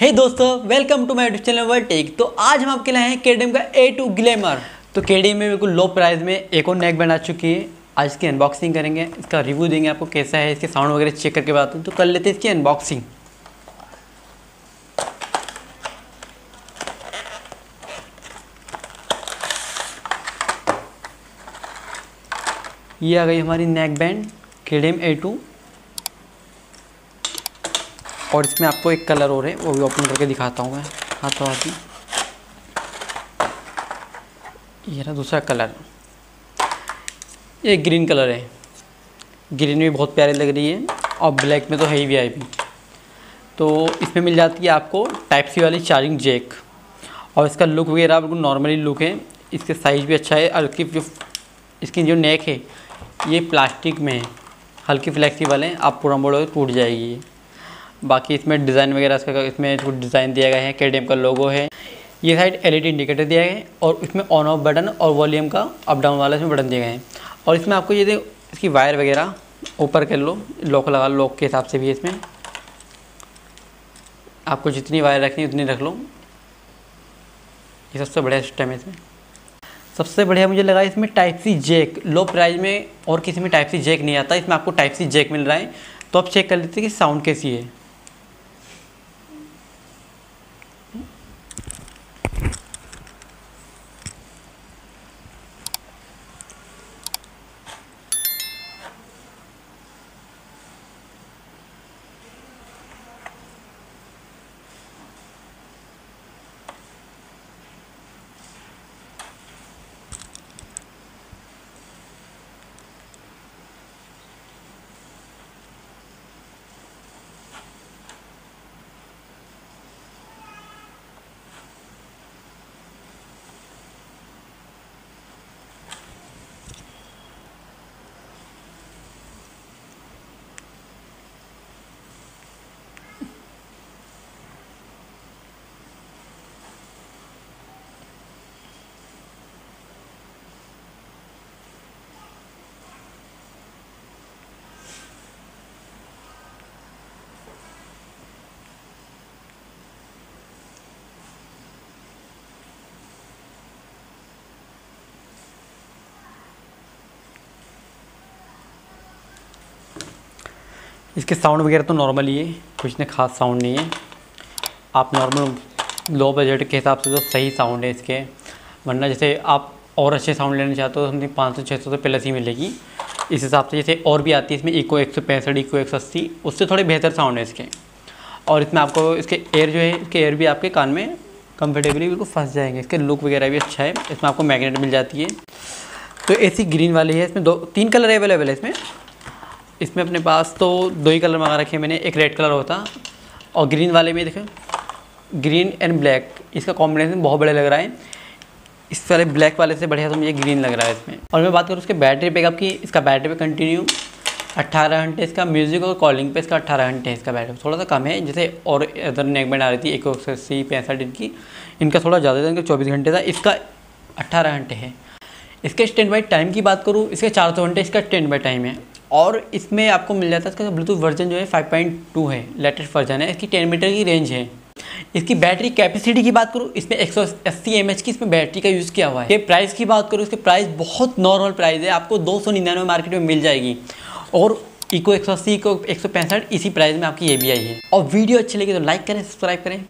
हे hey दोस्तों welcome to my YouTube channel world tech तो आज हम आपके लाए हैं केडीएम का ए टू ग्लैमर तो केडीएम में बिल्कुल लो प्राइस में एक और नेक बैंड आ चुकी है। आज इसकी अनबॉक्सिंग करेंगे, इसका रिव्यू देंगे आपको कैसा है, इसके साउंड वगैरह चेक करके बताते हैं तो कर लेते हैं इसकी अनबॉक्सिंग ये आ गई हमारी neck band KDM A two और इसमें आपको एक कलर और है, वो भी ओपन करके दिखाता हूँ मैं। हाथों हाथी ये रहा दूसरा कलर। ये ग्रीन कलर है। ग्रीन भी बहुत प्यारी लग रही है और ब्लैक में तो है ही वी आई पी तो इसमें मिल जाती है आपको टाइप सी वाली चार्जिंग जैक और इसका लुक वगैरह बिल्कुल नॉर्मली लुक है। इसके साइज़ भी अच्छा है। और इसकी जो इसकी जो नेक है, ये प्लास्टिक में है। हल्की फ्लेक्सीबल है। आप पूरा मोड़ टूट जाएगी। बाकी इसमें डिज़ाइन वगैरह इसका इसमें कुछ डिज़ाइन दिया गया है के का लोगो है। ये साइड एलईडी इंडिकेटर दिया गया है और इसमें ऑन ऑफ़ बटन और वॉल्यूम का अप डाउन वाला इसमें बटन दिए गए हैं। और इसमें आपको ये इसकी वायर वगैरह ऊपर कर लो लॉक लगा लॉक के हिसाब से भी इसमें। आपको जितनी वायर रखनी उतनी रख लो। ये सबसे बढ़िया सिस्टम है इसमें। सबसे बढ़िया मुझे लगा इसमें type C jack low price में और किसी में टाइप सी जैक नहीं आता। इसमें आपको टाइप सी जैक मिल रहा है। तो आप चेक कर लेते कि साउंड कैसी है। Hmm? इसके साउंड वगैरह तो नॉर्मल ही है, कुछ ने खास साउंड नहीं है। आप नॉर्मल लो बजट के हिसाब से तो सही साउंड है इसके। वरना जैसे आप और अच्छे साउंड लेना चाहते हो तो समथिंग पाँच सौ छः सौ से प्लस ही मिलेगी। इस हिसाब से जैसे और भी आती है इसमें इको एक सौ पैंसठ इको एक सौ अस्सी, उससे थोड़े बेहतर साउंड है इसके। और इसमें आपको इसके एयर जो है, इसके एयर भी आपके कान में कंफर्टेबली बिल्कुल फंस जाएँगे। इसके लुक वगैरह भी अच्छा है, इसमें आपको मैगनेट मिल जाती है। तो ऐसी ग्रीन वाली है, इसमें दो, तीन कलर अवेलेबल है इसमें। इसमें अपने पास तो दो ही कलर मंगा रखे हैं मैंने, एक रेड कलर होता और ग्रीन वाले में देखें, ग्रीन एंड ब्लैक इसका कॉम्बिनेशन बहुत बढ़िया लग रहा है। इस वाले ब्लैक वाले से बढ़िया तो मुझे ग्रीन लग रहा है इसमें। और मैं बात करूँ उसके बैटरी बैकअप की इसका बैटरी पे कंटिन्यू 18 घंटे इसका म्यूज़िक और कॉलिंग पे इसका 18 घंटे इसका बैटरी थोड़ा सा कम है, जैसे और अदर नेकबैंड आ रही थी, एक अस्सी, पैंसठ इनकी। इनका थोड़ा ज़्यादा था, इनका चौबीस घंटे था, इसका अट्ठारह घंटे है। इसके स्टैंड बाई टाइम की बात करूँ, इसके चार सौ घंटे इसका स्टैंड बाई टाइम है। और इसमें आपको मिल जाता है इसका ब्लूटूथ वर्जन जो है 5.2 है लेटेस्ट वर्जन है। इसकी 10 मीटर की रेंज है। इसकी बैटरी कैपेसिटी की बात करूँ, इसमें एक सौ की इसमें बैटरी का यूज़ किया हुआ है। ये प्राइस की बात करूँ, इसके प्राइस बहुत नॉर्मल प्राइस है। आपको दो सौ निन्यानवे मार्केट में मिल जाएगी। और इको एक सौ अस्सी इको एक सौ पैंसठ, इसी प्राइस में आपकी ये भी आई है। और वीडियो अच्छी लगी तो लाइक करें सब्सक्राइब करें।